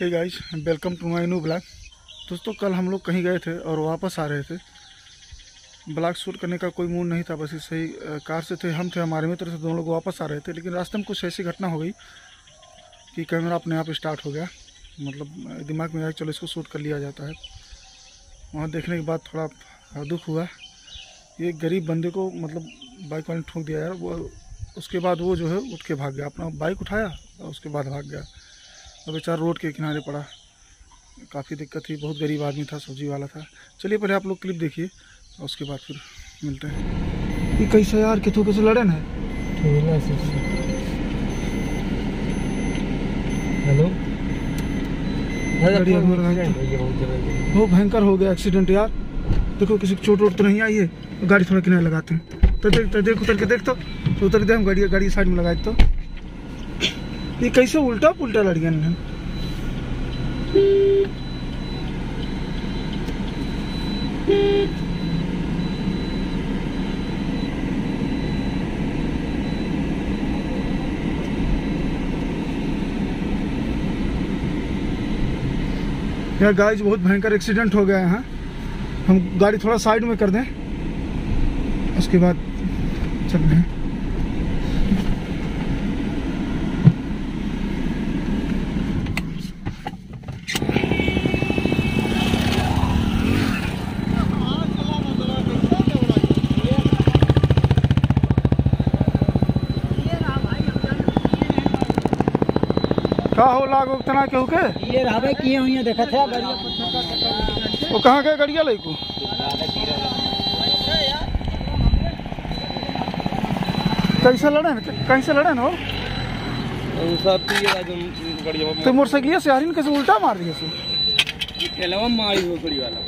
Hey guys welcome to my new blog दोस्तों, कल हम लोग कहीं गए थे और वापस आ रहे थे। ब्लॉग शूट करने का कोई मूड नहीं था, बस इसे ही कार से थे हम, थे हमारे मित्र से दोनों लोग वापस आ रहे थे। लेकिन रास्ते में कुछ ऐसी घटना हो गई कि कैमरा अपने आप स्टार्ट हो गया। मतलब दिमाग में आया चलो इसको शूट कर लिया जाता है। वहाँ देखने के बाद थोड़ा दुख हुआ। ये गरीब बंदे को मतलब बाइक वाले ठोक दिया यार। वो, उसके बाद वो जो है उठ के भाग गया। अपना बाइक उठाया और उसके बाद भाग गया। और बेचारा रोड के किनारे पड़ा। काफ़ी दिक्कत थी बहुत गरीब आदमी था सब्ज़ी वाला था। चलिए पहले आप लोग क्लिप देखिए और उसके बाद फिर मिलते हैं। ये कैसे यार कितों कैसे लड़न है? हेलो लगाई बहुत भयंकर हो गया एक्सीडेंट यार। देखो किसी को चोट वोट तो नहीं आई है? गाड़ी थोड़ा किनारे लगाते हैं। तो देख तो देख उतर के देख तो। तो उतर के दे हम गाड़ी गाड़ी साइड में लगाए तो। ये कैसे उल्टा पुल्टा लड़ गया इन्हें? यार गाइस बहुत भयंकर एक्सीडेंट हो गया है यहाँ हम गाड़ी थोड़ा साइड में कर दें। उसके बाद चल रहे हैं। का हो लागो तना केहू के ये रहबे किए हुई है देखा था गाड़ी वो कहाँ के गड़िया लइको कैसे लड़े न कैसे लड़े न हो सब पिए गड़िया तो मोटरसाइकिल से हरिन कैसे उल्टा मार दिया से ठेलवा मारी हो गड़ी वाला।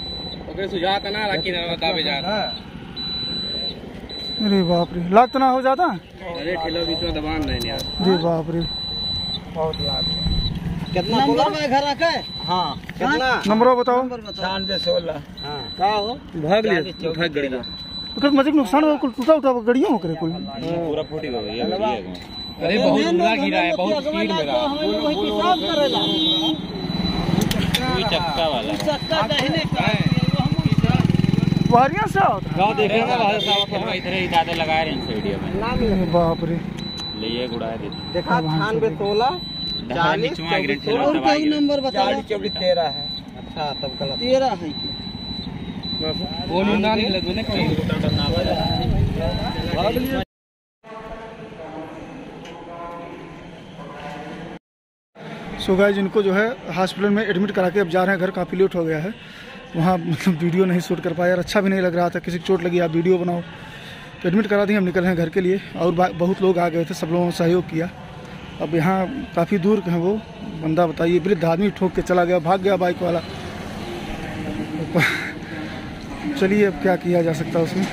ओकरे सुझाता ना रखी ना बतावे जा अरे बाप रे लाग तो ना हो जाता? अरे ठेला भी तो दबान नहीं यार। जी बाप रे। कितना नंबर? में घर रखे हाँ। कितना? नंबर बताओ। छियानवे सोलह। हाँ। का हो? भाग लिया ओकर मज़े नुकसान हो कुल टूटा उठा गड़ियों हो करे कुल। पूरा फूटी हो गई अरे बहुत बुरा गिरा है बहुत स्पीड में रहा वही करेला चक्का वाला। चक्का दहने का। वारियाँ से गाँव देखे ना भाई साहब इधर ही दादा लगा रहे हैं वीडियो में। बाप रे। लिए गुड़ा देते देखा सोलह चालीस और नंबर बता चालीस चौबीस तेरह है। अच्छा तब गलत। तेरह है बोलू ना नहीं लगे ना। सो गाइस इनको जो है हॉस्पिटल में एडमिट करा के अब जा रहे हैं। घर काफ़ी लेट हो गया है। वहाँ मतलब वीडियो नहीं शूट कर पाया यार अच्छा भी नहीं लग रहा था। किसी को चोट लगी आप वीडियो बनाओ। तो एडमिट करा दिए, हम निकल रहे हैं घर के लिए। और बहुत लोग आ गए थे, सब लोगों ने सहयोग किया। अब यहाँ काफ़ी दूर के हैं वो, बंदा बताइए, वृद्ध आदमी ठोक के चला गया, भाग गया बाइक वाला। चलिए, अब क्या किया जा सकता है उसमें?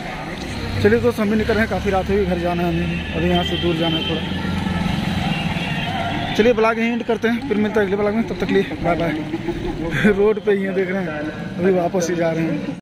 चलिए दोस्त, हम भी निकल रहे हैं, काफ़ी रात हुई, घर जाना है हमें। अभी यहाँ से दूर जाना है थोड़ा। चलिए, ब्लॉग यहीं एंड करते हैं, फिर मिलता हैं अगले ब्लॉग में, तब तक लिए बाय बाय रोड पे ही हैं, देख रहे हैं। अभी वापस ही जा रहे हैं।